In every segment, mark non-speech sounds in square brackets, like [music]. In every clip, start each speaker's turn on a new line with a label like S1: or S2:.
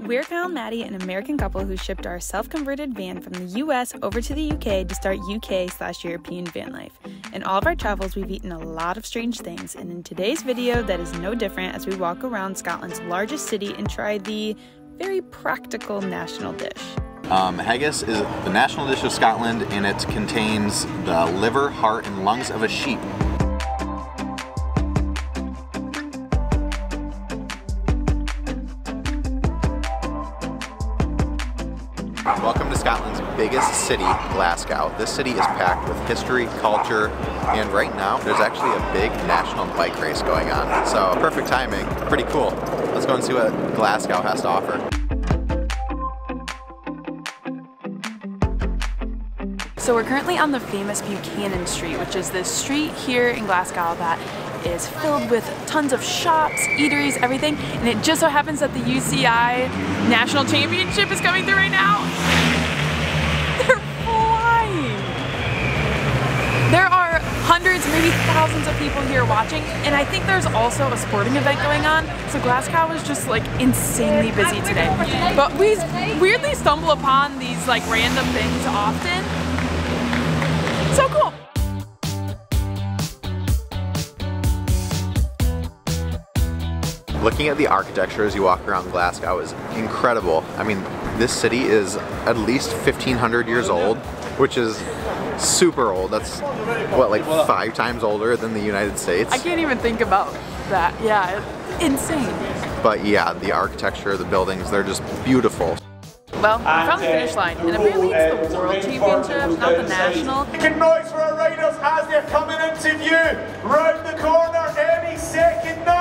S1: We're Kyle and Maddie, an American couple who shipped our self converted van from the US over to the UK to start UK slash European van life. In all of our travels, we've eaten a lot of strange things, and in today's video, that is no different as we walk around Scotland's largest city and try the very practical national dish.
S2: Um, haggis is the national dish of Scotland and it contains the liver, heart, and lungs of a sheep. Scotland's biggest city, Glasgow. This city is packed with history, culture, and right now there's actually a big national bike race going on. So perfect timing, pretty cool. Let's go and see what Glasgow has to offer.
S1: So we're currently on the famous Buchanan Street, which is this street here in Glasgow that is filled with tons of shops, eateries, everything. And it just so happens that the UCI National Championship is coming through right now. They're flying. There are thousands of people here watching, and I think there's also a sporting event going on. So Glasgow is just like insanely busy today. But we weirdly stumble upon these like random things often. So cool.
S2: Looking at the architecture as you walk around Glasgow is incredible. I mean, this city is at least 1500 years old, which is super old. That's what, like five times older than the United States?
S1: I can't even think about that. Yeah, insane.
S2: But yeah, the architecture, of the buildings, they're just beautiful.
S1: Well, we're from the finish line, and apparently it's the World Championship, not the National.
S3: Making noise for our riders as they're coming into view. Round the corner any second now.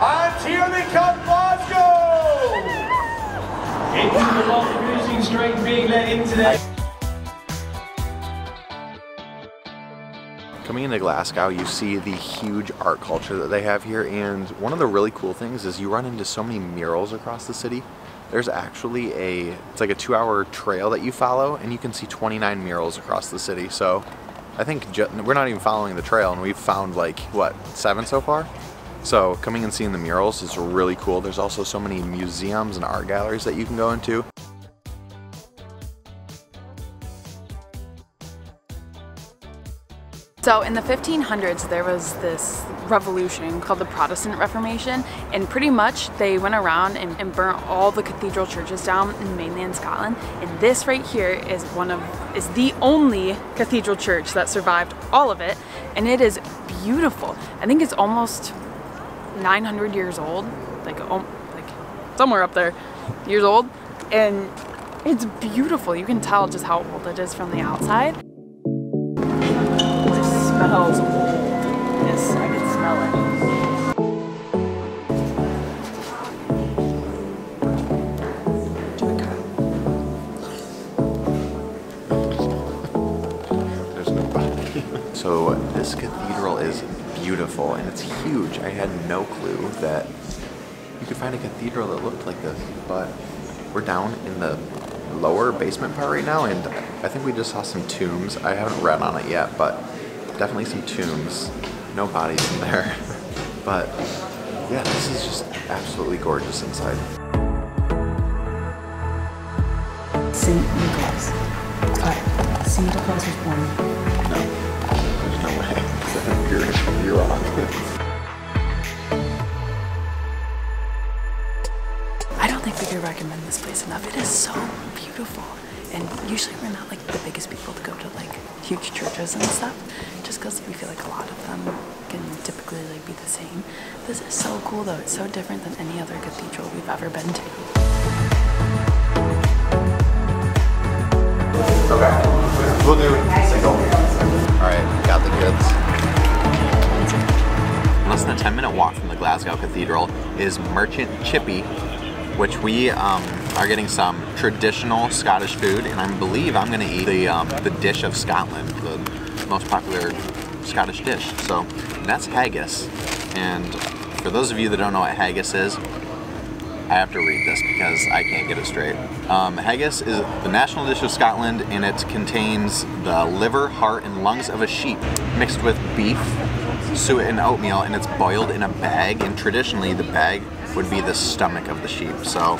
S3: And here they come, Glasgow!
S4: Into the long finishing straight being let into there.
S2: Coming into Glasgow, you see the huge art culture that they have here, and one of the really cool things is you run into so many murals across the city. There's actually a, it's like a two hour trail that you follow, and you can see 29 murals across the city. So I think we're not even following the trail, and we've found like, what, seven so far? So coming and seeing the murals is really cool. There's also so many museums and art galleries that you can go into.
S1: So in the 1500s, there was this revolution called the Protestant Reformation, and pretty much they went around and, and, burnt all the cathedral churches down mainly in mainland Scotland. And this right here is one of is the only cathedral church that survived all of it, and it is beautiful. I think it's almost 900 years old, like um, like somewhere up there, years old, and it's beautiful. You can tell just how old it is from the outside smells old. Yes, I can smell it.
S2: There's nobody. so this cathedral is beautiful and it's huge. I had no clue that you could find a cathedral that looked like this, but we're down in the lower basement part right now and I think we just saw some tombs. I haven't read on it yet, but definitely some tombs. No bodies in there. [laughs] but yeah, this is just absolutely gorgeous inside.
S5: St. Nicholas. Alright, St. Nicholas was born.
S2: No, there's no way. [laughs] you're, you're wrong.
S1: I don't think we could recommend this place enough. It is so beautiful. And usually we're not like the biggest people to go to like huge churches and stuff, just because we feel like a lot of them can typically like be the same. This is so cool though. It's so different than any other cathedral we've ever been to.
S2: Okay, we'll do single. All right, got the goods. Less than a 10 minute walk from the Glasgow Cathedral is Merchant Chippy, which we um, are getting some traditional Scottish food, and I believe I'm gonna eat the, um, the dish of Scotland, the most popular Scottish dish. So that's haggis. And for those of you that don't know what haggis is, I have to read this because I can't get it straight. Um, haggis is the national dish of Scotland and it contains the liver, heart, and lungs of a sheep mixed with beef, suet, and oatmeal and it's boiled in a bag and traditionally the bag would be the stomach of the sheep. So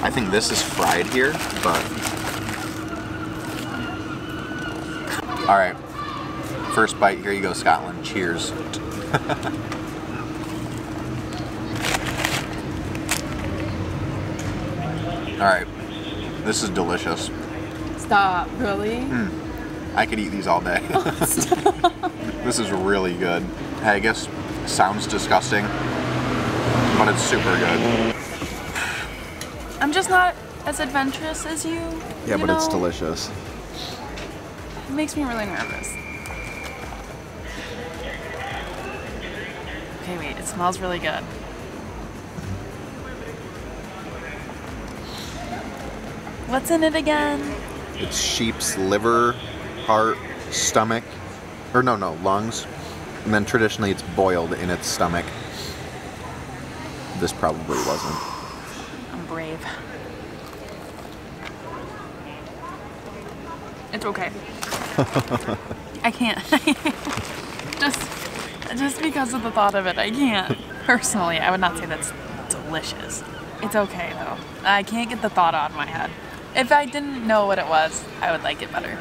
S2: I think this is fried here, but. All right. First bite, here you go, Scotland. Cheers. [laughs] All right. This is delicious.
S1: Stop, really? Hmm.
S2: I could eat these all day. [laughs] Oh, this is really good. Haggis sounds disgusting, but it's super good.
S1: I'm just not as adventurous as you.
S2: Yeah,
S1: you
S2: but it's delicious.
S1: It makes me really nervous. Okay, wait, it smells really good. What's in it again?
S2: It's sheep's liver, heart, stomach, or no, no, lungs. And then traditionally it's boiled in its stomach. This probably wasn't.
S1: I'm brave. It's okay. [laughs] I can't. [laughs] just, [laughs] just because of the thought of it, I can't. Personally, I would not say that's delicious. It's okay though. I can't get the thought out of my head. If I didn't know what it was, I would like it better.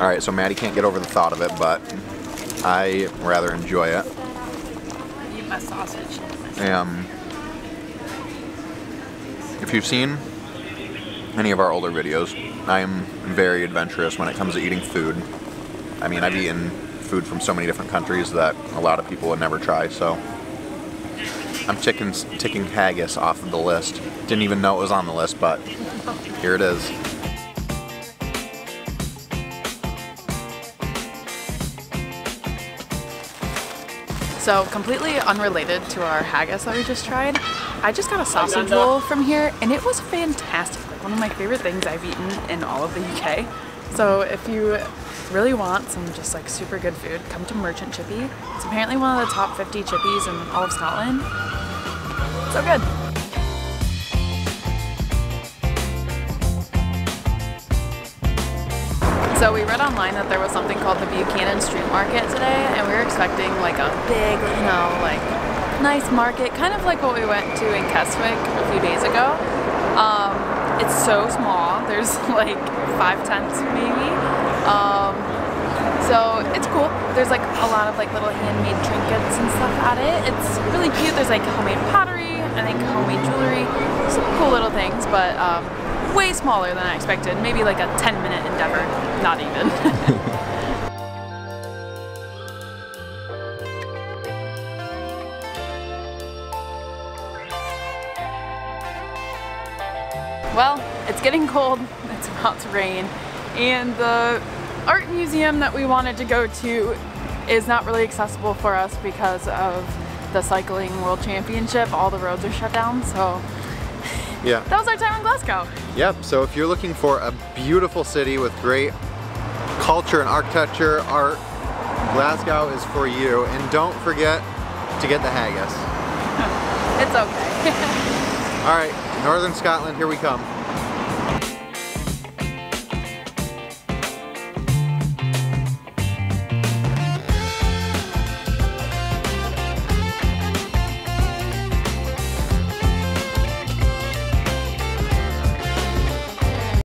S2: All right, so Maddie can't get over the thought of it, but I rather enjoy it.
S1: Eat my sausage.
S2: Um, if you've seen any of our older videos, I am very adventurous when it comes to eating food. I mean, I've eaten food from so many different countries that a lot of people would never try, so I'm ticking, ticking haggis off of the list. Didn't even know it was on the list, but here it is.
S1: So completely unrelated to our haggis that we just tried, I just got a sausage roll from here and it was fantastic. Like one of my favorite things I've eaten in all of the UK. So if you really want some just like super good food, come to Merchant Chippy. It's apparently one of the top 50 chippies in all of Scotland. So good. So we read online that there was something called the Buchanan Street Market today, and we were expecting like a big, you know, like nice market, kind of like what we went to in Keswick a few days ago. Um, it's so small. There's [laughs] like five tents maybe. Um, so it's cool. There's like a lot of like little handmade trinkets and stuff at it. It's really cute. There's like homemade pottery, I think homemade jewelry, some cool little things, but um, way smaller than I expected. Maybe like a 10 minute endeavor, not even. [laughs] well, it's getting cold, it's about to rain, and the art museum that we wanted to go to is not really accessible for us because of the cycling world championship. All the roads are shut down, so
S2: Yeah. [laughs]
S1: that was our time in Glasgow.
S2: Yep, so if you're looking for a beautiful city with great culture and architecture, art, Glasgow is for you. And don't forget to get the haggis. [laughs]
S1: It's okay. [laughs]
S2: All right, Northern Scotland, here we come.